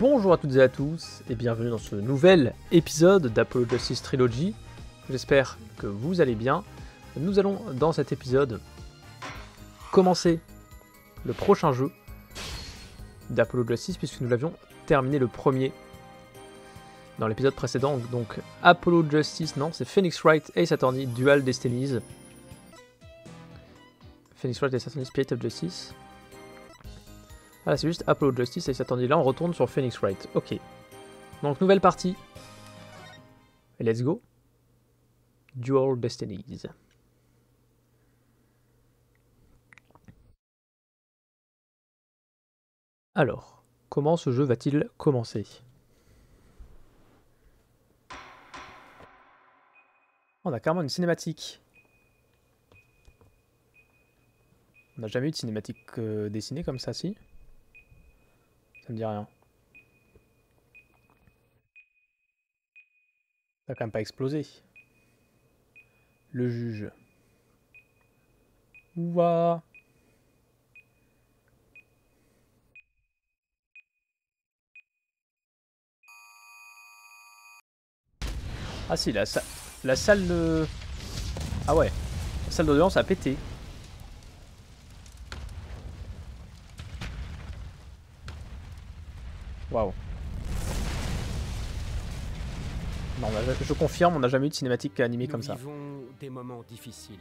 Bonjour à toutes et à tous et bienvenue dans ce nouvel épisode d'Apollo Justice Trilogy. J'espère que vous allez bien. Nous allons dans cet épisode commencer le prochain jeu d'Apollo Justice puisque nous l'avions terminé le premier dans l'épisode précédent. Donc Apollo Justice, non, c'est Phoenix Wright Ace Attorney Dual Destinies. Phoenix Wright Ace Attorney Spirit of Justice. Ah, c'est juste Apollo Justice et s'attendait là, on retourne sur Phoenix Wright. Ok. Donc, nouvelle partie. Et let's go. Dual Destinies. Alors, comment ce jeu va-t-il commencer? On a carrément une cinématique. On n'a jamais eu de cinématique euh, dessinée comme ça, si? Ça me dit rien. Ça a quand même pas explosé. Le juge. Ouah. Ah si, la, sa la salle de... Ah ouais. La salle d'audience a pété. Waouh. Non, je confirme, on n'a jamais eu de cinématique animée comme ça. Nous vivons des moments difficiles.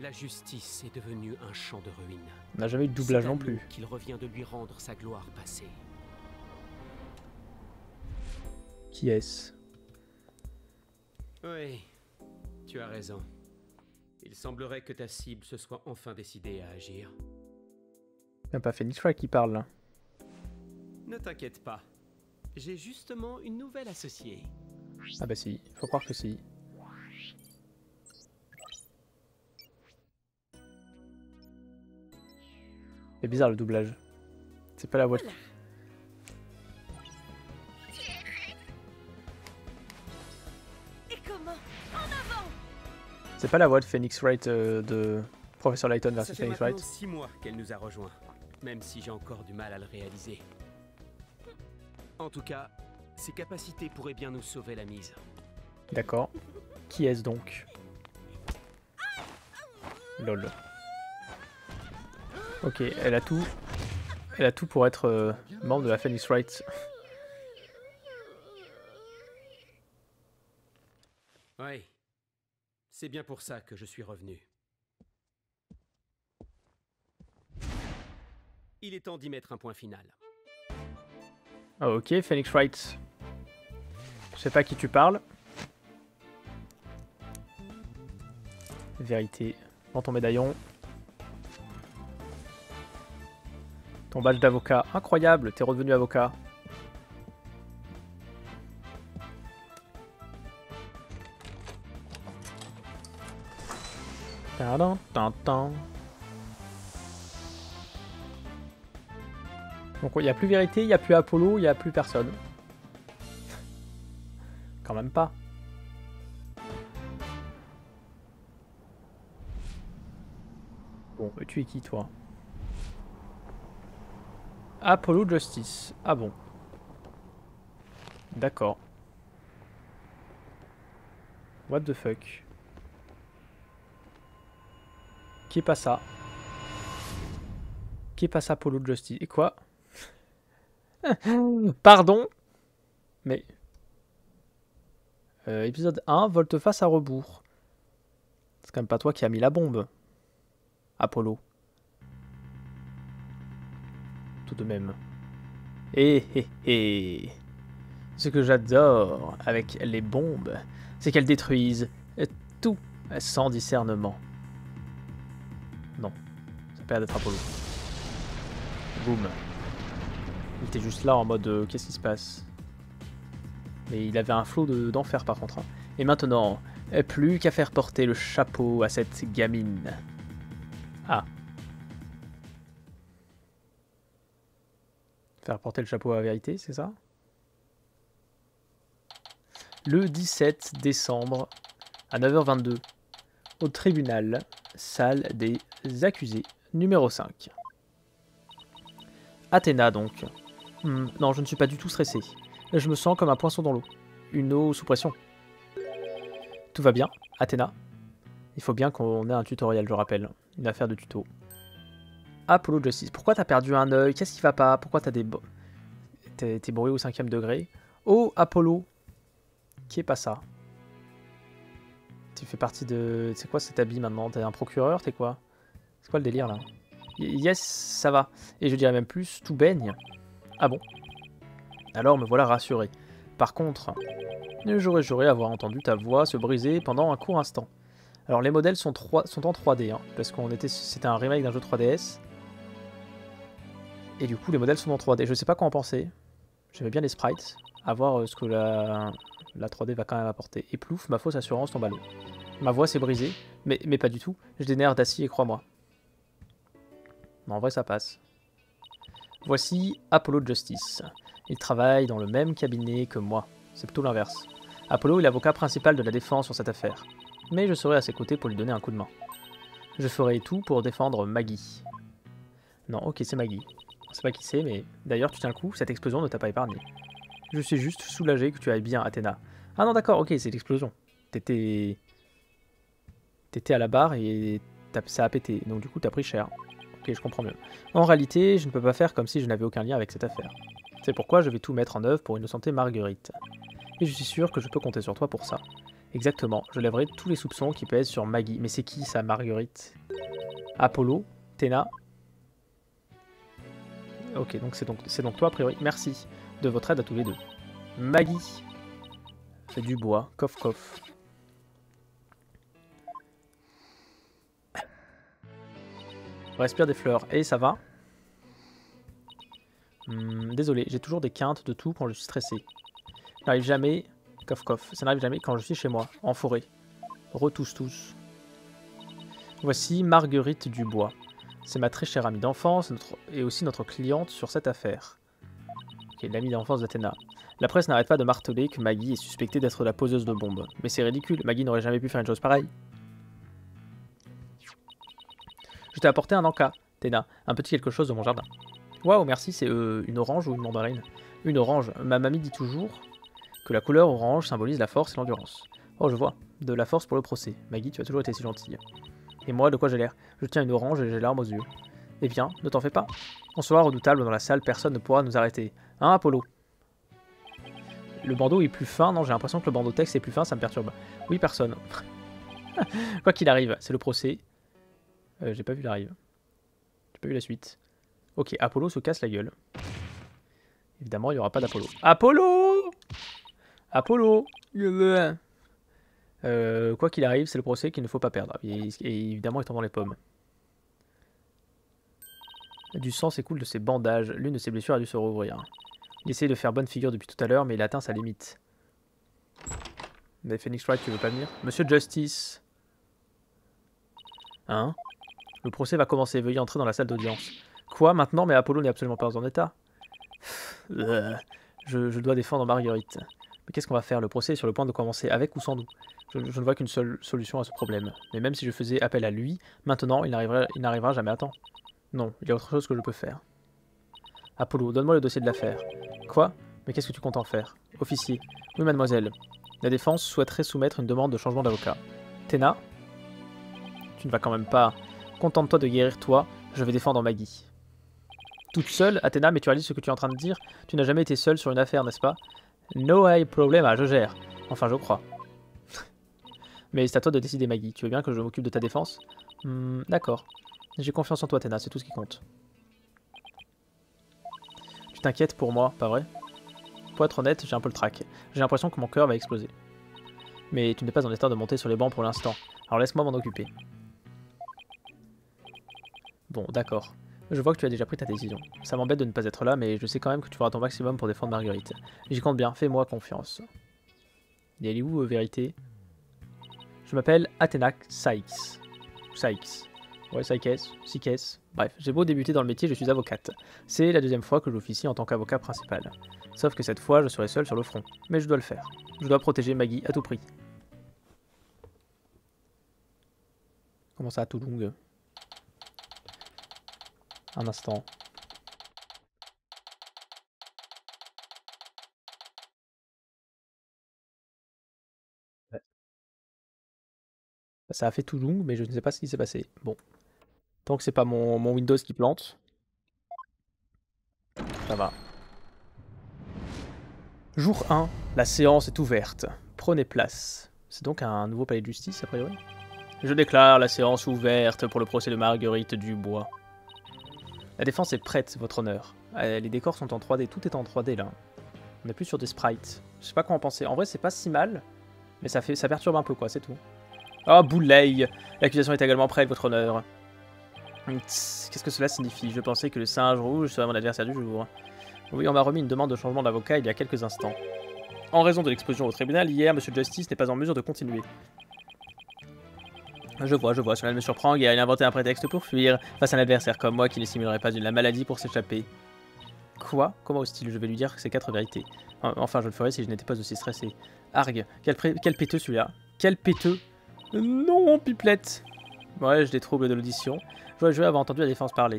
La justice est devenue un champ de ruines. On n'a jamais eu de doublage non plus. qu'il revient de lui rendre sa gloire passée. Qui est-ce? Oui, tu as raison. Il semblerait que ta cible se soit enfin décidée à agir. A pas Phoenix Wright qui parle là. Ne t'inquiète pas. J'ai justement une nouvelle associée. Ah bah si, faut croire que si. C'est bizarre le doublage. C'est pas la voix de... C'est pas la voix de Phoenix Wright euh, de Professeur Lighton versus Phoenix Wright. Ça fait six mois qu'elle nous a rejoints, même si j'ai encore du mal à le réaliser. En tout cas, ses capacités pourraient bien nous sauver la mise. D'accord. Qui est-ce donc? Lol. Ok, elle a tout. Elle a tout pour être euh, membre de la Phoenix Wright. Oui. C'est bien pour ça que je suis revenu. Il est temps d'y mettre un point final. Ah, ok, Phoenix Wright. Je sais pas à qui tu parles. Vérité. Dans ton médaillon. Ton badge d'avocat. Incroyable, t'es redevenu avocat. Donc il n'y a plus vérité, il n'y a plus Apollo, il n'y a plus personne. Quand même pas. Bon, tu es qui toi? Apollo Justice. Ah bon. D'accord. What the fuck? Qui est pas ça? Qui est pas ça Apollo Justice? Et quoi? Pardon Mais... Euh, épisode 1, volte-face à rebours. C'est quand même pas toi qui as mis la bombe. Apollo. Tout de même. Eh eh eh. Ce que j'adore avec les bombes, c'est qu'elles détruisent tout sans discernement. Non, ça perd d'être Apollo. Boum. Il était juste là en mode euh, qu'est-ce qui se passe? Mais il avait un flot d'enfer par contre. Hein. Et maintenant, plus qu'à faire porter le chapeau à cette gamine. Ah. Faire porter le chapeau à la vérité, c'est ça? Le 17 décembre à 9h22 au tribunal, salle des accusés numéro 5. Athéna donc. Hmm, non, je ne suis pas du tout stressé. Je me sens comme un poisson dans l'eau. Une eau sous pression. Tout va bien, Athéna. Il faut bien qu'on ait un tutoriel, je rappelle. Une affaire de tuto. Apollo Justice. Pourquoi t'as perdu un œil? Qu'est-ce qui va pas? Pourquoi t'as des... T'es brûlé au cinquième degré? Oh, Apollo Qui est pas ça? Tu fais partie de... C'est quoi cet habit maintenant? T'es un procureur T'es quoi? C'est quoi le délire là? Yes, ça va. Et je dirais même plus, tout baigne. Ah bon? Alors me voilà rassuré. Par contre, j'aurais juré avoir entendu ta voix se briser pendant un court instant. Alors les modèles sont, 3, sont en 3D, hein, parce qu'on était, c'était un remake d'un jeu 3DS. Et du coup les modèles sont en 3D. Je sais pas quoi en penser. J'aimais bien les sprites. À voir euh, ce que la, la 3D va quand même apporter. Et plouf, ma fausse assurance tombe à l'eau. Ma voix s'est brisée, mais, mais pas du tout. J'ai des nerfs d'acier, crois-moi. Mais en vrai ça passe. Voici Apollo Justice. Il travaille dans le même cabinet que moi. C'est plutôt l'inverse. Apollo est l'avocat principal de la défense sur cette affaire. Mais je serai à ses côtés pour lui donner un coup de main. Je ferai tout pour défendre Maggie. Non, ok, c'est Maggie. Je sais pas qui c'est, mais d'ailleurs, tu tiens le coup, cette explosion ne t'a pas épargné. Je suis juste soulagé que tu ailles bien, Athéna. Ah non, d'accord, ok, c'est l'explosion. T'étais... T'étais à la barre et ça a pété, donc du coup t'as pris cher. Ok, je comprends mieux. En réalité, je ne peux pas faire comme si je n'avais aucun lien avec cette affaire. C'est pourquoi je vais tout mettre en œuvre pour innocenter Marguerite. Et je suis sûr que je peux compter sur toi pour ça. Exactement, je lèverai tous les soupçons qui pèsent sur Maggie. Mais c'est qui ça, Marguerite? Apollo? Théna? Ok, donc c'est donc, donc toi a priori. Merci de votre aide à tous les deux. Maggie? C'est du bois. Coff, coff. Respire des fleurs. Et ça va hmm, Désolé, j'ai toujours des quintes de tout quand je suis stressé. Ça n'arrive jamais... Ça n'arrive jamais quand je suis chez moi, en forêt. Retousse tous. Voici Marguerite Dubois. C'est ma très chère amie d'enfance et aussi notre cliente sur cette affaire. Ok, l'amie d'enfance d'Athéna. La presse n'arrête pas de marteler que Maggie est suspectée d'être la poseuse de bombes. Mais c'est ridicule, Maggie n'aurait jamais pu faire une chose pareille. T'ai apporté un encas, Téna, un petit quelque chose de mon jardin. Waouh, merci, c'est euh, une orange ou une mandarine? Une orange. Ma mamie dit toujours que la couleur orange symbolise la force et l'endurance. Oh, je vois. De la force pour le procès. Maggie, tu as toujours été si gentille. Et moi, de quoi j'ai l'air? Je tiens une orange et j'ai l'arme aux yeux. Eh bien, ne t'en fais pas. On sera redoutable dans la salle, personne ne pourra nous arrêter. Hein, Apollo? Le bandeau est plus fin. Non, j'ai l'impression que le bandeau texte est plus fin, ça me perturbe. Oui, personne. quoi qu'il arrive, c'est le procès. Euh, j'ai pas vu l'arrive. J'ai pas vu la suite. Ok, Apollo se casse la gueule. Évidemment, il n'y aura pas d'Apollo. Apollo Apollo euh, Quoi qu'il arrive, c'est le procès qu'il ne faut pas perdre. Et, évidemment, étant dans les pommes. Du sang s'écoule de ses bandages. L'une de ses blessures a dû se rouvrir. Il essaye de faire bonne figure depuis tout à l'heure, mais il atteint sa limite. Mais Phoenix Wright, tu veux pas venir? Monsieur Justice Hein? Le procès va commencer, veuillez entrer dans la salle d'audience. Quoi, maintenant Mais Apollo n'est absolument pas en état. Euh, je, dois défendre Marguerite. Mais qu'est-ce qu'on va faire? Le procès est sur le point de commencer, avec ou sans nous? Je, ne vois qu'une seule solution à ce problème. Mais même si je faisais appel à lui, maintenant, il n'arrivera jamais à temps. Non, il y a autre chose que je peux faire. Apollo, donne-moi le dossier de l'affaire. Quoi? Mais qu'est-ce que tu comptes en faire? Officier. Oui, mademoiselle. La défense souhaiterait soumettre une demande de changement d'avocat. Théna? Tu ne vas quand même pas... Contente-toi de guérir toi, je vais défendre Maggie. Toute seule, Athéna, mais tu réalises ce que tu es en train de dire Tu n'as jamais été seule sur une affaire, n'est-ce pas? No high problem, ah, je gère. Enfin, je crois. mais c'est à toi de décider, Maggie. Tu veux bien que je m'occupe de ta défense? Hmm, D'accord. J'ai confiance en toi, Athéna, c'est tout ce qui compte. Tu t'inquiètes pour moi, pas vrai? Pour être honnête, j'ai un peu le trac. J'ai l'impression que mon cœur va exploser. Mais tu n'es pas en état de monter sur les bancs pour l'instant. Alors laisse-moi m'en occuper. Bon, d'accord. Je vois que tu as déjà pris ta décision. Ça m'embête de ne pas être là, mais je sais quand même que tu feras ton maximum pour défendre Marguerite. J'y compte bien, fais-moi confiance. Et elle est où, euh, vérité? Je m'appelle Athenac Sykes. Sykes. Ouais, Sykes, Sykes. Bref, j'ai beau débuter dans le métier, je suis avocate. C'est la deuxième fois que j'officie en tant qu'avocat principal. Sauf que cette fois, je serai seul sur le front. Mais je dois le faire. Je dois protéger Maggie à tout prix. Comment ça, tout un instant. Ça a fait tout long, mais je ne sais pas ce qui s'est passé. Bon. Tant que c'est pas mon, mon Windows qui plante. Ça va. Jour 1, la séance est ouverte. Prenez place. C'est donc un nouveau palais de justice, a priori? Je déclare la séance ouverte pour le procès de Marguerite Dubois. La défense est prête, votre honneur. Euh, les décors sont en 3D, tout est en 3D là. On n'est plus sur des sprites. Je sais pas quoi en penser. En vrai, c'est pas si mal, mais ça, fait, ça perturbe un peu, quoi, c'est tout. Oh, Boulay L'accusation est également prête, votre honneur. Qu'est-ce que cela signifie? Je pensais que le singe rouge serait mon adversaire du jour. Oui, on m'a remis une demande de changement d'avocat il y a quelques instants. En raison de l'explosion au tribunal, hier, Monsieur Justice n'est pas en mesure de continuer. Je vois, je vois, cela me surprend, il a inventé un prétexte pour fuir, face à un adversaire comme moi qui ne simulerait pas la maladie pour s'échapper. Quoi? Comment hostile Je vais lui dire c'est quatre vérités. Enfin, je le ferai si je n'étais pas aussi stressé. Arg, quel, péteux celui-là. Quel péteux Non, pipelette Ouais, j'ai des troubles de l'audition. Je vais avoir entendu la défense parler.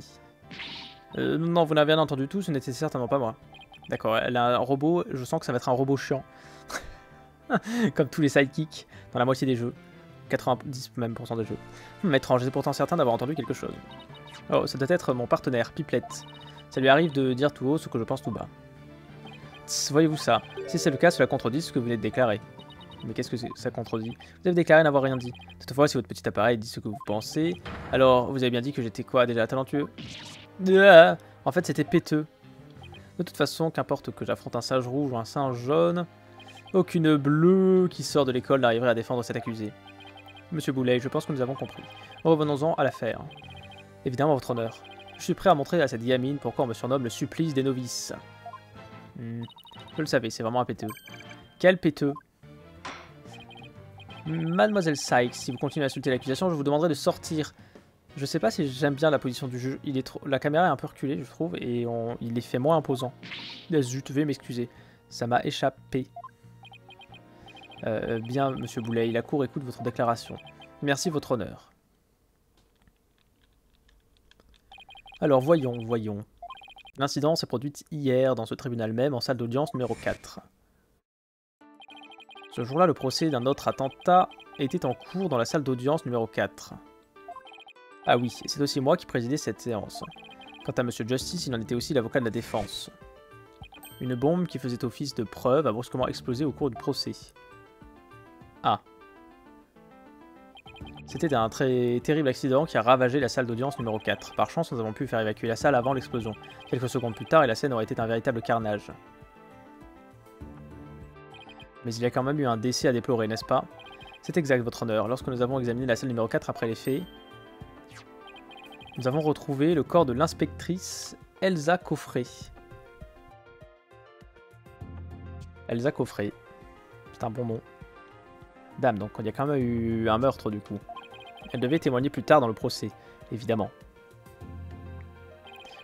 Euh, non, vous n'avez rien entendu tout, ce n'était certainement pas moi. D'accord, elle a un robot, je sens que ça va être un robot chiant. Comme tous les sidekicks dans la moitié des jeux. 90 même des jeux. Hum, étrange, j'étais pourtant certain d'avoir entendu quelque chose. Oh, ça doit être mon partenaire, Pipelette. Ça lui arrive de dire tout haut ce que je pense tout bas. Voyez-vous ça Si c'est le cas, cela contredit ce que vous venez de déclarer. Mais qu'est-ce que ça contredit? Vous avez déclaré n'avoir rien dit. Toutefois, si votre petit appareil dit ce que vous pensez, alors vous avez bien dit que j'étais quoi déjà talentueux? En fait, c'était péteux. De toute façon, qu'importe que j'affronte un singe rouge ou un singe jaune, aucune bleue qui sort de l'école n'arriverait à défendre cet accusé. Monsieur Boulet, je pense que nous avons compris. Revenons-en à l'affaire. Évidemment, votre honneur. Je suis prêt à montrer à cette gamine pourquoi on me surnomme le supplice des novices. Hmm. Le savais, c'est vraiment un péteux. Quel péteux Mademoiselle Sykes, si vous continuez à insulter l'accusation, je vous demanderai de sortir. Je sais pas si j'aime bien la position du juge. Il est trop... La caméra est un peu reculée, je trouve, et il est fait moins imposant. Zut, veuillez m'excuser. Ça m'a échappé. Euh, bien, monsieur Boulet, la cour écoute votre déclaration. Merci, votre honneur. Alors, voyons, voyons. L'incident s'est produit hier dans ce tribunal même, en salle d'audience numéro 4. Ce jour-là, le procès d'un autre attentat était en cours dans la salle d'audience numéro 4. Ah oui, c'est aussi moi qui présidais cette séance. Quant à Monsieur Justice, il en était aussi l'avocat de la défense. Une bombe qui faisait office de preuve a brusquement explosé au cours du procès. Ah. C'était un très terrible accident qui a ravagé la salle d'audience numéro 4. Par chance, nous avons pu faire évacuer la salle avant l'explosion. Quelques secondes plus tard, et la scène aurait été un véritable carnage. Mais il y a quand même eu un décès à déplorer, n'est-ce pas? C'est exact, votre honneur. Lorsque nous avons examiné la salle numéro 4 après les faits, nous avons retrouvé le corps de l'inspectrice Elsa Coffret. Elsa Coffret. C'est un bon nom. Dame, donc il y a quand même eu un meurtre du coup. Elle devait témoigner plus tard dans le procès, évidemment.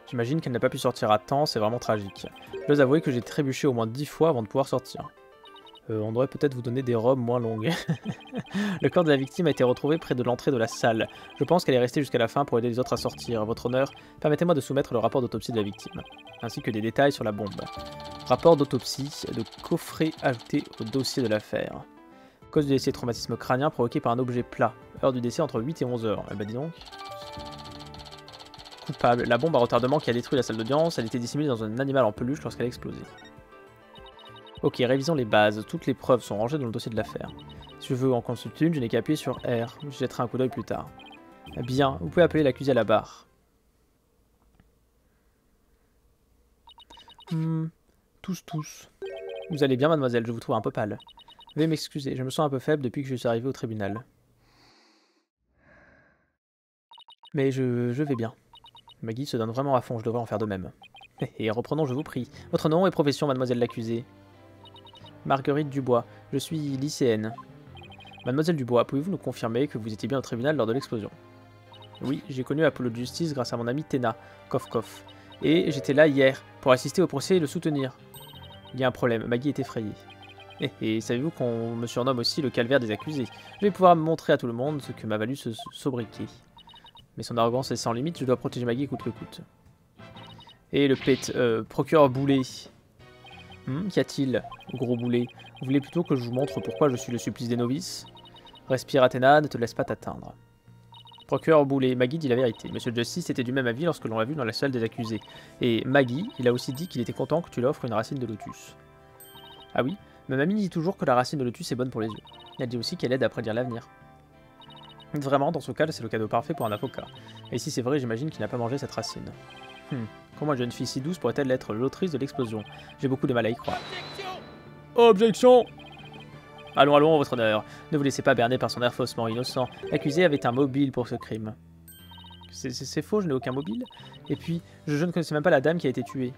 J'imagine qu'elle n'a pas pu sortir à temps, c'est vraiment tragique. Je dois avouer que j'ai trébuché au moins dix fois avant de pouvoir sortir. Euh, on devrait peut-être vous donner des robes moins longues. le corps de la victime a été retrouvé près de l'entrée de la salle. Je pense qu'elle est restée jusqu'à la fin pour aider les autres à sortir. Votre honneur, permettez-moi de soumettre le rapport d'autopsie de la victime, ainsi que des détails sur la bombe. Rapport d'autopsie, de coffret ajouté au dossier de l'affaire. Cause du décès, traumatisme crânien provoqué par un objet plat. Heure du décès entre 8 et 11 heures. Eh ben dis donc. Coupable. La bombe à retardement qui a détruit la salle d'audience, elle était dissimulée dans un animal en peluche lorsqu'elle a explosé. Ok, révisons les bases. Toutes les preuves sont rangées dans le dossier de l'affaire. Si je veux en consulter une, je n'ai qu'à appuyer sur R. Je jetterai un coup d'œil plus tard. Bien, vous pouvez appeler l'accusé à la barre. Hmm, tous, tous. Vous allez bien, mademoiselle, je vous trouve un peu pâle. Veuillez m'excuser, je me sens un peu faible depuis que je suis arrivé au tribunal. Mais je, vais bien. Maggie se donne vraiment à fond, je devrais en faire de même. Et reprenons, je vous prie. Votre nom et profession, mademoiselle l'accusée Marguerite Dubois, je suis lycéenne. Mademoiselle Dubois, pouvez-vous nous confirmer que vous étiez bien au tribunal lors de l'explosion? Oui, j'ai connu Apollo de Justice grâce à mon ami Tena, Kof. Et j'étais là hier, pour assister au procès et le soutenir. Il y a un problème, Maggie est effrayée. Et, savez-vous qu'on me surnomme aussi le calvaire des accusés Je vais pouvoir montrer à tout le monde ce que m'a valu ce sobriquet. Mais son arrogance est sans limite, je dois protéger Maggie coûte que coûte. Et le pet, euh, procureur Boulet. Hmm, Qu'y a-t-il, gros boulet? Vous voulez plutôt que je vous montre pourquoi je suis le supplice des novices? Respire Athéna, ne te laisse pas t'atteindre. Procureur Boulet, Maggie dit la vérité. Monsieur Justice était du même avis lorsque l'on l'a vu dans la salle des accusés. Et Maggie, il a aussi dit qu'il était content que tu l'offres une racine de lotus. Ah oui? Ma mamie dit toujours que la racine de lotus est bonne pour les yeux. Elle dit aussi qu'elle aide à prédire l'avenir. Vraiment, dans ce cas, c'est le cadeau parfait pour un avocat. Et si c'est vrai, j'imagine qu'il n'a pas mangé cette racine. Hmm. Comment une jeune fille si douce pourrait-elle être l'autrice de l'explosion? J'ai beaucoup de mal à y croire. Objection Allons, allons, votre honneur. Ne vous laissez pas berner par son air faussement innocent. L'accusé avait un mobile pour ce crime. C'est faux, je n'ai aucun mobile? Et puis, je, ne connaissais même pas la dame qui a été tuée.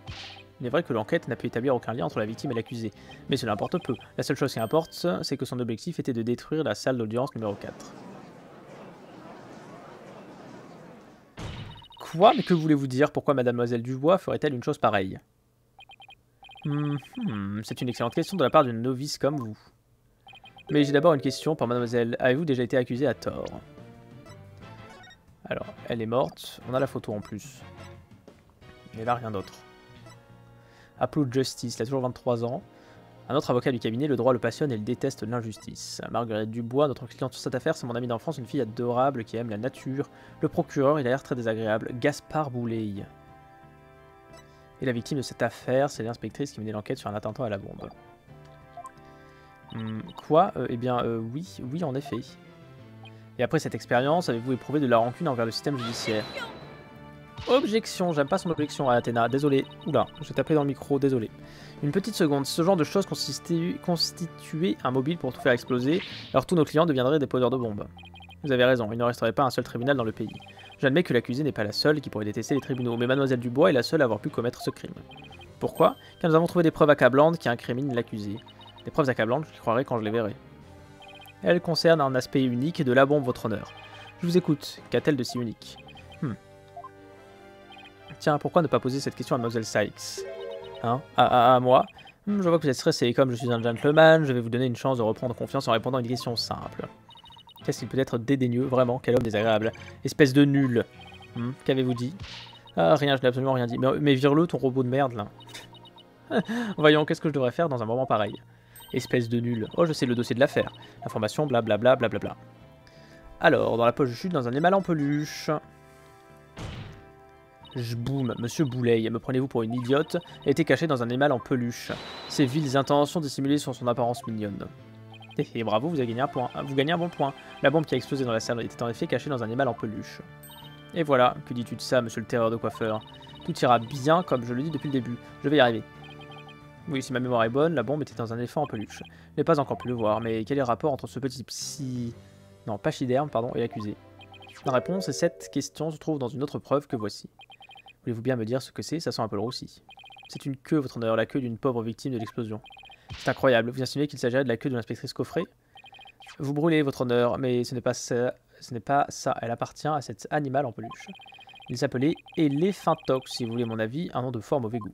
Il est vrai que l'enquête n'a pu établir aucun lien entre la victime et l'accusé, mais cela importe peu. La seule chose qui importe, c'est que son objectif était de détruire la salle d'audience numéro 4. Quoi? Mais que voulez-vous dire? Pourquoi Mademoiselle Dubois ferait-elle une chose pareille? Hmm, hmm, C'est une excellente question de la part d'une novice comme vous. Mais j'ai d'abord une question pour mademoiselle. Avez-vous déjà été accusée à tort? Alors, elle est morte. On a la photo en plus. Mais là, rien d'autre. Upload Justice, il a toujours 23 ans. Un autre avocat du cabinet, le droit le passionne et il déteste l'injustice. Marguerite Dubois, notre cliente sur cette affaire, c'est mon amie d'enfance, une fille adorable qui aime la nature. Le procureur, il a l'air très désagréable. Gaspard Boulet. Et la victime de cette affaire, c'est l'inspectrice qui menait l'enquête sur un attentat à la bombe. Hmm, quoi euh, Eh bien, euh, oui, oui, en effet. Et après cette expérience, avez-vous éprouvé de la rancune envers le système judiciaire? Objection, j'aime pas son objection à Athéna, désolé. Oula, j'ai tapé dans le micro, désolé. Une petite seconde, ce genre de choses constituait un mobile pour tout faire exploser, alors tous nos clients deviendraient des poseurs de bombes. Vous avez raison, il ne resterait pas un seul tribunal dans le pays. J'admets que l'accusée n'est pas la seule qui pourrait détester les tribunaux, mais Mademoiselle Dubois est la seule à avoir pu commettre ce crime. Pourquoi? Car nous avons trouvé des preuves accablantes qui incriminent l'accusé. Des preuves accablantes, je croirais quand je les verrai. Elles concernent un aspect unique de la bombe, votre honneur. Je vous écoute, qu'a-t-elle de si unique? Tiens, pourquoi ne pas poser cette question à Mlle Sykes Hein à, moi? Hmm, Je vois que vous êtes stressé, comme je suis un gentleman, je vais vous donner une chance de reprendre confiance en répondant à une question simple. Qu'est-ce qu'il peut être dédaigneux, vraiment Quel homme désagréable? Espèce de nul hmm, Qu'avez-vous dit? Ah, rien, je n'ai absolument rien dit. Mais, mais vire-le, ton robot de merde, là. Voyons, qu'est-ce que je devrais faire dans un moment pareil? Espèce de nul. Oh, je sais le dossier de l'affaire. Information, blablabla, blablabla. Alors, dans la poche de chute, dans un émal en peluche. Je boum, monsieur Boulet, me prenez-vous pour une idiote était caché dans un émal en peluche. Ses viles intentions dissimulées sur son apparence mignonne. Et eh, eh, bravo, vous avez gagné un point. Vous gagnez un bon point. La bombe qui a explosé dans la salle était en effet cachée dans un émal en peluche. Et voilà, que dis-tu de ça, monsieur le terreur de coiffeur? Tout ira bien comme je le dis depuis le début. Je vais y arriver. Oui, si ma mémoire est bonne, la bombe était dans un éléphant en peluche. Je n'ai pas encore pu le voir, mais quel est le rapport entre ce petit psy... Non, pachyderme, pardon, et accusé? La réponse est cette question se trouve dans une autre preuve que voici. Voulez-vous bien me dire ce que c'est? Ça sent un peu le roussi. C'est une queue, votre honneur, la queue d'une pauvre victime de l'explosion. C'est incroyable, vous insinuez qu'il s'agirait de la queue de l'inspectrice coffret Vous brûlez, votre honneur, mais ce n'est pas ça, ce n'est pas ça, elle appartient à cet animal en peluche. Il s'appelait Elephantox, si vous voulez mon avis, un nom de fort mauvais goût.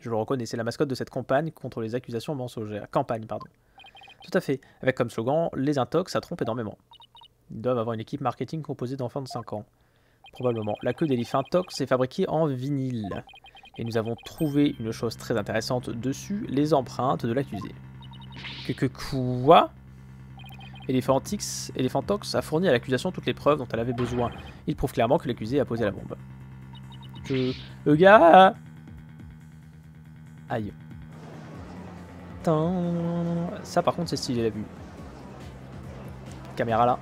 Je le reconnais, c'est la mascotte de cette campagne contre les accusations mensongères. Campagne, pardon. Tout à fait, avec comme slogan Les intox, ça trompe énormément. Ils doivent avoir une équipe marketing composée d'enfants de 5 ans. Probablement. La queue intox est fabriquée en vinyle. Et nous avons trouvé une chose très intéressante dessus, les empreintes de l'accusé. Que, que quoi? Elephantix, Elephantox a fourni à l'accusation toutes les preuves dont elle avait besoin. Il prouve clairement que l'accusé a posé la bombe. Je... Le gars Aïe. Ça par contre c'est stylé la vue. Caméra là.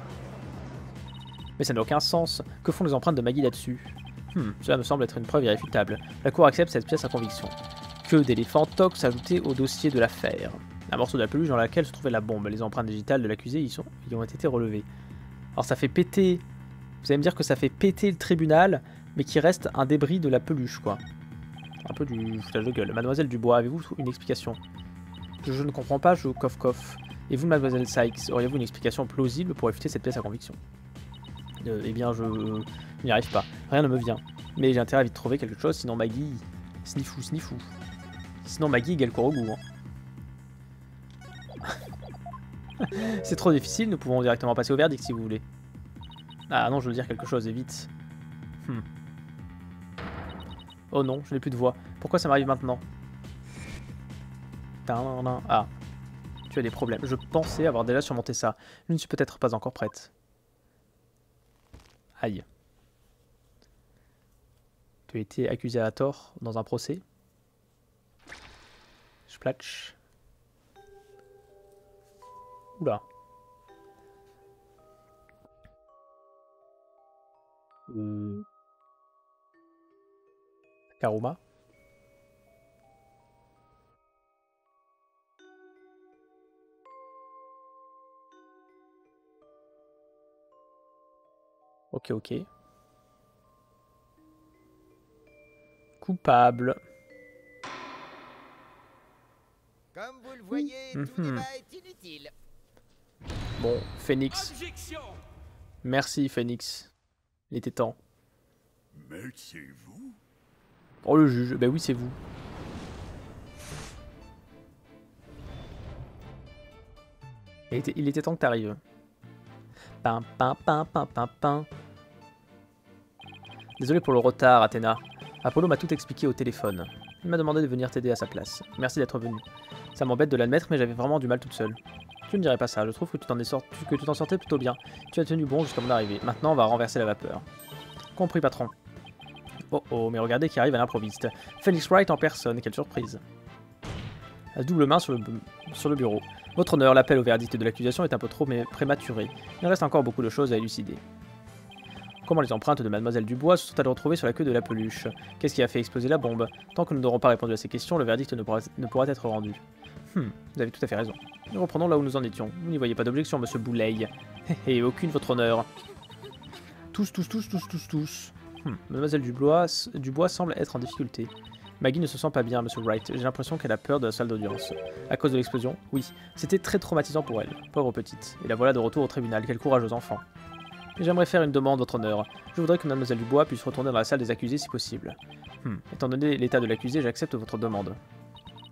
Mais ça n'a aucun sens. Que font les empreintes de Maggie là-dessus? Hmm, Cela me semble être une preuve irréfutable. La cour accepte cette pièce à conviction. Que d'éléphants tox ajoutés au dossier de l'affaire. Un morceau de la peluche dans laquelle se trouvait la bombe. Les empreintes digitales de l'accusé y, ont été relevées. Alors ça fait péter... Vous allez me dire que ça fait péter le tribunal, mais qu'il reste un débris de la peluche, quoi. Un peu du foutage de gueule. Mademoiselle Dubois, avez-vous une explication? Je, ne comprends pas, je coff coff. Et vous, Mademoiselle Sykes, auriez-vous une explication plausible pour réfuter cette pièce à conviction? Euh, Eh bien, je n'y arrive pas. Rien ne me vient. Mais j'ai intérêt à vite trouver quelque chose, sinon Maggie... Sniffou, sniffou. Sinon Maggie égale goût. Hein. C'est trop difficile, nous pouvons directement passer au verdict si vous voulez. Ah non, je veux dire quelque chose, et vite. Hmm. Oh non, je n'ai plus de voix. Pourquoi ça m'arrive maintenant Ah. Tu as des problèmes. Je pensais avoir déjà surmonté ça. Je ne suis peut-être pas encore prête. Aïe. Tu as été accusé à tort dans un procès? Splatch. Oula. Hmm. Karuma. Ok, ok. Coupable. Comme vous le voyez, tout Mhm. débat est inutile. Bon, Phoenix. Objection Merci, Phoenix. Il était temps. Mais c'est vous? Oh, le juge. Ben oui, c'est vous. Il était, il était temps que t'arrives. Pin, pin, pin, pin, pin, pin. Désolé pour le retard, Athéna. Apollo m'a tout expliqué au téléphone. Il m'a demandé de venir t'aider à sa place. Merci d'être venu. Ça m'embête de l'admettre, mais j'avais vraiment du mal toute seule. Tu ne dirais pas ça, je trouve que tu t'en sorti- sortais plutôt bien. Tu as tenu bon jusqu'à mon arrivée. Maintenant, on va renverser la vapeur. Compris, patron. Oh oh, mais regardez qui arrive à l'improviste. Felix Wright en personne, quelle surprise. À double main sur le, sur le bureau. Votre honneur, l'appel au verdict de l'accusation est un peu trop mais prématuré. Il reste encore beaucoup de choses à élucider. Comment les empreintes de Mademoiselle Dubois se sont-elles retrouvées sur la queue de la peluche Qu'est-ce qui a fait exploser la bombe Tant que nous n'aurons pas répondu à ces questions, le verdict ne pourra, être rendu. Hmm, vous avez tout à fait raison. Nous reprenons là où nous en étions. Vous n'y voyez pas d'objection, monsieur. Hé hé, aucune, votre honneur. Tous, tous, tous, tous, tous, tous. Hmm, Mademoiselle Dubois, Dubois semble être en difficulté. Maggie ne se sent pas bien, monsieur Wright. J'ai l'impression qu'elle a peur de la salle d'audience. À cause de l'explosion Oui, c'était très traumatisant pour elle. Pauvre petite. Et la voilà de retour au tribunal. Quel courage aux enfants. Et J'aimerais faire une demande, votre honneur. Je voudrais que Mademoiselle Dubois puisse retourner dans la salle des accusés si possible. Hmm, Étant donné l'état de l'accusé, j'accepte votre demande.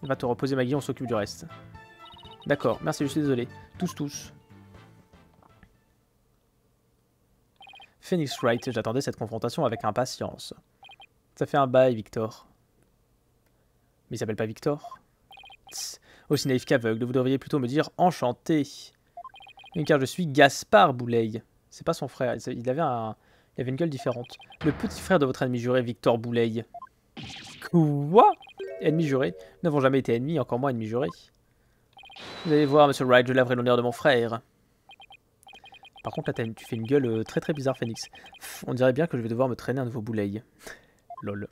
Va te reposer, Maggie, on s'occupe du reste. D'accord, merci, je suis désolé. Tous, tous. Phoenix Wright, j'attendais cette confrontation avec impatience. Ça fait un bail, Victor. Mais il s'appelle pas Victor Tss, Aussi naïf qu'aveugle, vous devriez plutôt me dire enchanté. Car je suis Gaspard Bouleil. C'est pas son frère, il avait, un... une gueule différente. Le petit frère de votre ennemi juré, Victor Bouleil. Quoi? Ennemi juré? Nous n'avons jamais été ennemis, encore moins ennemis jurés. Vous allez voir, monsieur Wright, je laverai l'honneur de mon frère. Par contre, là, tu fais une gueule euh, très très bizarre, Phoenix. On dirait bien que je vais devoir me traîner un nouveau bouleil. Lol.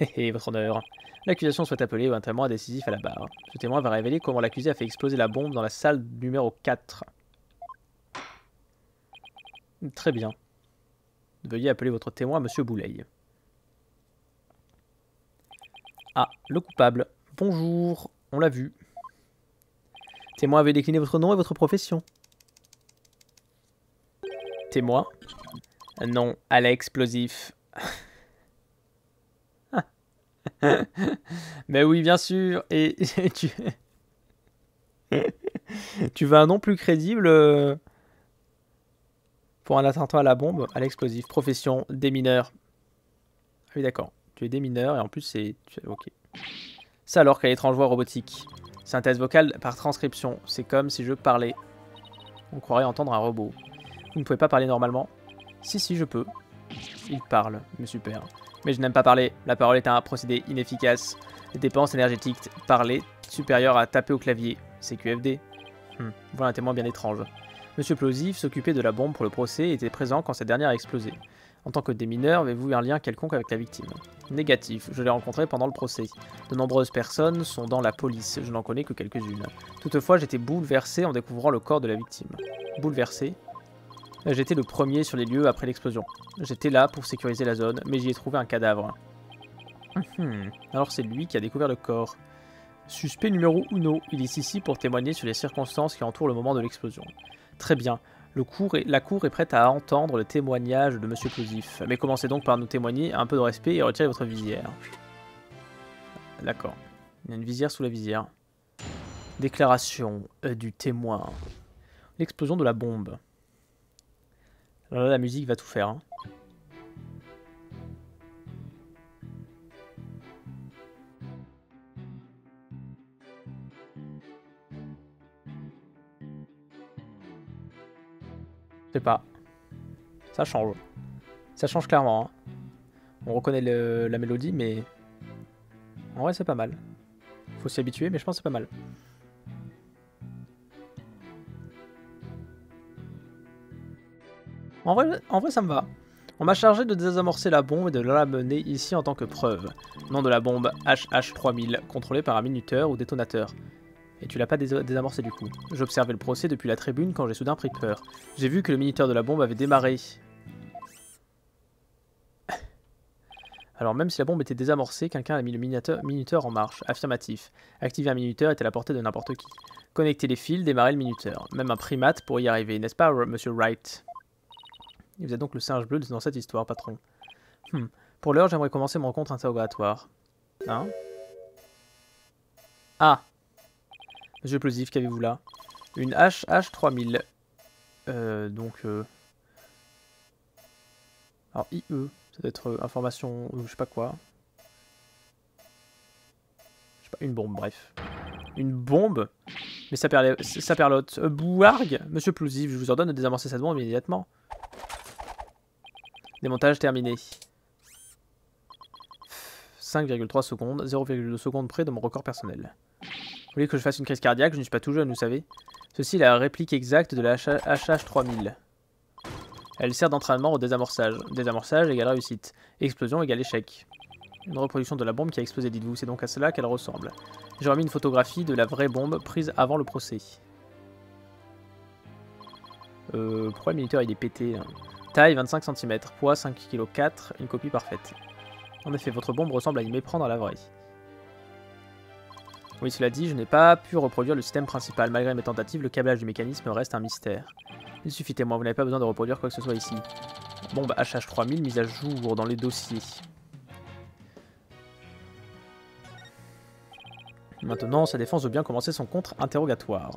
Hé, votre honneur. L'accusation soit appelée ou un témoin décisif à la barre. Ce témoin va révéler comment l'accusé a fait exploser la bombe dans la salle numéro 4. Très bien. Veuillez appeler votre témoin, monsieur Bouleil. Ah, le coupable. Bonjour, on l'a vu. Témoin avait décliné votre nom et votre profession. Témoin? Non, à l'explosif. Mais oui, bien sûr. Et tu... tu veux un nom plus crédible euh, pour un attentat à la bombe, à l'explosif. Profession, démineur. Ah oui, d'accord. Tu es démineur et en plus c'est... Ok. Ça alors, quelle étrange voix robotique. Synthèse vocale par transcription. C'est comme si je parlais. On croirait entendre un robot. Vous ne pouvez pas parler normalement? Si, si, je peux. Il parle, mais super. Mais je n'aime pas parler. La parole est un procédé inefficace. Dépenses énergétiques parler supérieures à taper au clavier. C'est QFD. Hmm, Voilà un témoin bien étrange. Monsieur Plosif s'occupait de la bombe pour le procès et était présent quand cette dernière a explosé. En tant que démineur, avez-vous un lien quelconque avec la victime? Négatif, je l'ai rencontré pendant le procès. De nombreuses personnes sont dans la police, je n'en connais que quelques-unes. Toutefois, j'étais bouleversé en découvrant le corps de la victime. Bouleversé? J'étais le premier sur les lieux après l'explosion. J'étais là pour sécuriser la zone, mais j'y ai trouvé un cadavre. Mhm. Alors c'est lui qui a découvert le corps. Suspect numéro uno, il est ici pour témoigner sur les circonstances qui entourent le moment de l'explosion. Très bien, la cour est prête à entendre le témoignage de Monsieur Plosif. Mais commencez donc par nous témoigner un peu de respect et retirez votre visière. D'accord. Il y a une visière sous la visière. Déclaration euh, du témoin. L'explosion de la bombe. Alors là, la musique va tout faire. hein. Sais pas. Ça change. Ça change clairement. hein. On reconnaît le- la mélodie, mais... En vrai, c'est pas mal. Faut s'y habituer, mais je pense que c'est pas mal. En vrai, en vrai, ça me va. On m'a chargé de désamorcer la bombe et de la mener ici en tant que preuve. Nom de la bombe HH3000, contrôlée par un minuteur ou détonateur. Et tu l'as pas dés- désamorcé du coup. J'observais le procès depuis la tribune quand j'ai soudain pris peur. J'ai vu que le minuteur de la bombe avait démarré. Alors même si la bombe était désamorcée, quelqu'un a mis le minuteur, en marche. Affirmatif. Activer un minuteur est à la portée de n'importe qui. Connecter les fils, démarrer le minuteur. Même un primate pour y arriver, n'est-ce pas, Monsieur Wright? Vous êtes donc le singe bleu dans cette histoire, patron. Hmm. Pour l'heure, j'aimerais commencer mon rencontre interrogatoire. Hein? Ah Monsieur Plosif, qu'avez-vous là? Une HH3000. Euh, donc... Euh... Alors, IE, ça doit être euh, information... ou je sais pas quoi. Je sais pas, une bombe, bref. Une bombe? Mais ça, perle... ça perlote. Euh, Bouargue Monsieur Plosif, je vous ordonne de désamorcer cette bombe immédiatement. Démontage terminé. 5,3 secondes, 0,2 secondes près de mon record personnel. Vous voulez que je fasse une crise cardiaque? Je ne suis pas tout jeune, vous savez. Ceci est la réplique exacte de la HH3000. Elle sert d'entraînement au désamorçage. Désamorçage égale réussite. Explosion égale échec. Une reproduction de la bombe qui a explosé, dites-vous. C'est donc à cela qu'elle ressemble. J'ai remis une photographie de la vraie bombe prise avant le procès. Euh, pourquoi le minuteur il est pété hein? Taille 25 cm, poids 5 kg 4, une copie parfaite. En effet, votre bombe ressemble à y méprendre à la vraie. Oui, cela dit, je n'ai pas pu reproduire le système principal. Malgré mes tentatives, le câblage du mécanisme reste un mystère. Il suffit témoin, vous n'avez pas besoin de reproduire quoi que ce soit ici. Bombe HH3000 mise à jour dans les dossiers. Maintenant, sa défense veut bien commencer son contre-interrogatoire.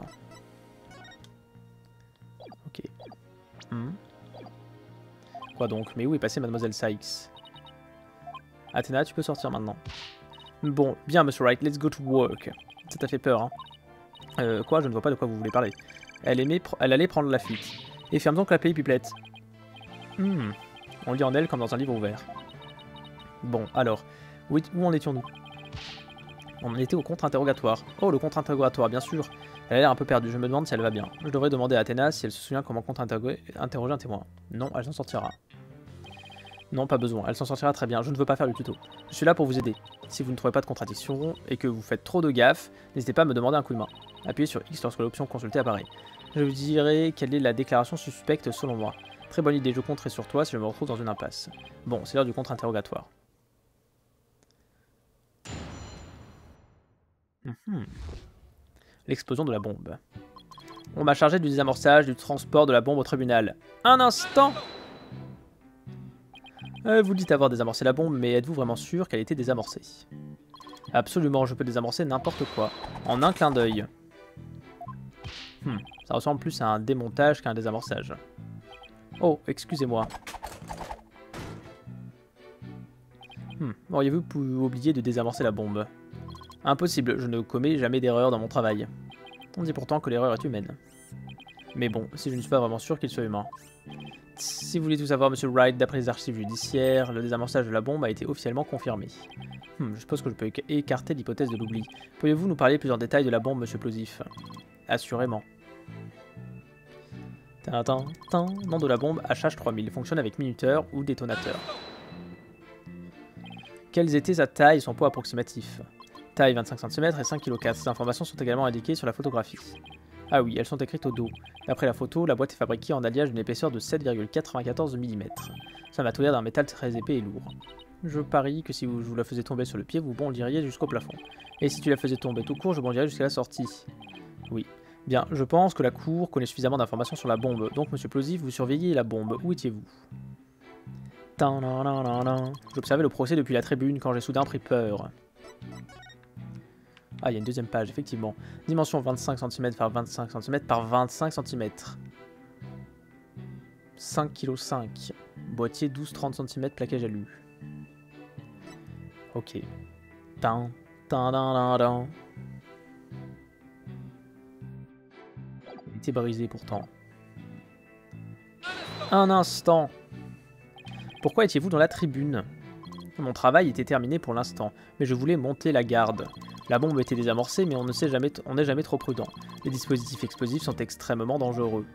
Ok. Hmm. Quoi donc? Mais où est passée Mademoiselle Sykes? Athéna, tu peux sortir maintenant. Bon, bien, Monsieur Wright, let's go to work. Ça t'a fait peur, hein euh, Quoi Je ne vois pas de quoi vous voulez parler. Elle, aimait elle allait prendre la fuite. Et ferme donc la plaie, pipelette. Hmm. On lit en elle comme dans un livre ouvert. Bon, alors, où, en étions-nous? On était au contre-interrogatoire. Oh, le contre-interrogatoire, bien sûr. Elle a l'air un peu perdue, je me demande si elle va bien. Je devrais demander à Athéna si elle se souvient comment contre-interroger interroger un témoin. Non, elle s'en sortira. Non, pas besoin, elle s'en sortira très bien, je ne veux pas faire le tuto. Je suis là pour vous aider. Si vous ne trouvez pas de contradiction et que vous faites trop de gaffe, n'hésitez pas à me demander un coup de main. Appuyez sur X lorsque l'option consulter apparaît. Je vous dirai quelle est la déclaration suspecte selon moi. Très bonne idée, je compterai sur toi si je me retrouve dans une impasse. Bon, c'est l'heure du contre-interrogatoire. Mhm. L'explosion de la bombe. On m'a chargé du désamorçage du transport de la bombe au tribunal. Un instant Euh, Vous dites avoir désamorcé la bombe, mais êtes-vous vraiment sûr qu'elle était désamorcée? Absolument, je peux désamorcer n'importe quoi. En un clin d'œil. Hmm, ça ressemble plus à un démontage qu'à un désamorçage. Oh, excusez-moi. Hmm, auriez-vous pu oublier de désamorcer la bombe? Impossible, je ne commets jamais d'erreur dans mon travail. On dit pourtant que l'erreur est humaine. Mais bon, si je ne suis pas vraiment sûr qu'il soit humain. Si vous voulez tout savoir, monsieur Wright, d'après les archives judiciaires, le désamorçage de la bombe a été officiellement confirmé. Hmm, je suppose que je peux éc- écarter l'hypothèse de l'oubli. Pourriez-vous nous parler plus en détail de la bombe, monsieur Plosif? Assurément. Tintin, tin, nom de la bombe HH3000 fonctionne avec minuteur ou détonateur. Quelles étaient sa taille et son poids approximatif? Taille 25 cm et 5 kg. Ces informations sont également indiquées sur la photographie. Ah oui, elles sont écrites au dos. D'après la photo, la boîte est fabriquée en alliage d'une épaisseur de 7,94 mm. Ça m'a tout l'air d'un métal très épais et lourd. Je parie que si vous, la faisiez tomber sur le pied, vous bondiriez jusqu'au plafond. Et si tu la faisais tomber tout court, je bondirais jusqu'à la sortie. Oui. Bien, je pense que la cour connaît suffisamment d'informations sur la bombe. Donc, monsieur Plosif, vous surveillez la bombe. Où étiez-vous? J'observais le procès depuis la tribune quand j'ai soudain pris peur. Ah, il y a une deuxième page, effectivement. Dimension 25 cm par 25 cm par 25 cm. 5 kg 5. Boîtier 12-30 cm, plaquage alu. Ok. Tan, tan, tan, tan, tan. Il était brisé pourtant. Un instant. Pourquoi étiez-vous dans la tribune? Mon travail était terminé pour l'instant, mais je voulais monter la garde. La bombe était désamorcée, mais on ne jamais, n'est jamais trop prudent. Les dispositifs explosifs sont extrêmement dangereux.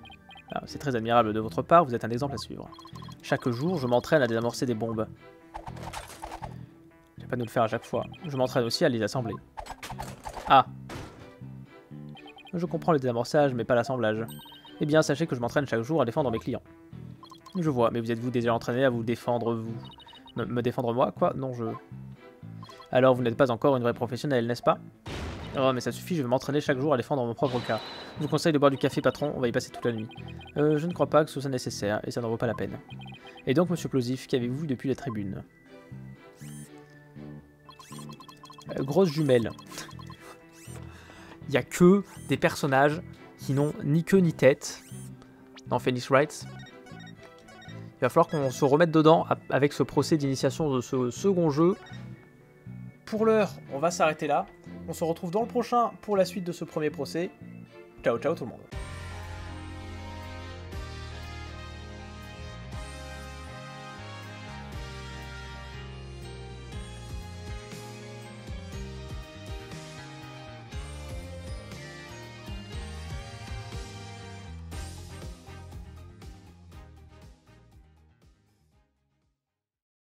Ah, C'est très admirable de votre part, vous êtes un exemple à suivre. Chaque jour, je m'entraîne à désamorcer des bombes. Je vais pas nous le faire à chaque fois. Je m'entraîne aussi à les assembler. Ah Je comprends le désamorçage, mais pas l'assemblage. Eh bien, sachez que je m'entraîne chaque jour à défendre mes clients. Je vois, mais vous êtes-vous déjà entraîné à vous défendre, vous? Me défendre moi, quoi? Non, je... Alors, vous n'êtes pas encore une vraie professionnelle, n'est-ce pas? Oh, mais ça suffit, je vais m'entraîner chaque jour à défendre mon propre cas. Je vous conseille de boire du café, patron, on va y passer toute la nuit. Euh, je ne crois pas que ce soit nécessaire, et ça n'en vaut pas la peine. Et donc, monsieur Plosif, qu'avez-vous vu depuis la tribune? Euh, Grosse jumelle. Il y a que des personnages qui n'ont ni queue ni tête dans Phoenix Wright. Il va falloir qu'on se remette dedans avec ce procès d'initiation de ce second jeu. Pour l'heure, on va s'arrêter là. On se retrouve dans le prochain pour la suite de ce premier procès. Ciao ciao tout le monde.